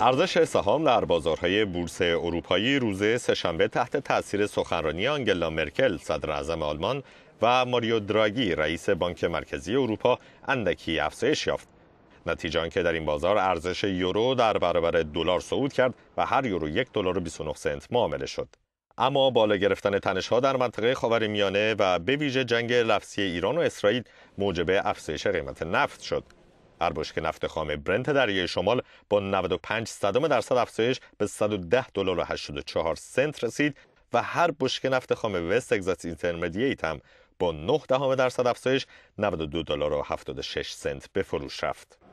ارزش سهام در بازارهای بورس اروپایی روز سهشنبه تحت تاثیر سخنرانی آنگلا مرکل صدر اعظم آلمان و ماریو دراگی رئیس بانک مرکزی اروپا اندکی افزایش یافت. نتیجه آنکه در این بازار ارزش یورو در برابر دلار صعود کرد و هر یورو یک دلار و 29 سنت معامله شد. اما بالا گرفتن تنش‌ها در منطقه خاورمیانه و به ویژه جنگ لفظی ایران و اسرائیل موجب افزایش قیمت نفت شد. هر بشکه نفت خام برنت دریای شمال با 95 صدم درصد افزایش به 110 دلار و 84 سنت رسید و هر بشکه نفت خام وست اگزاس اینترمدییت هم با 9 دهم درصد افزایش 92 دلار و 76 سنت به فروش رفت.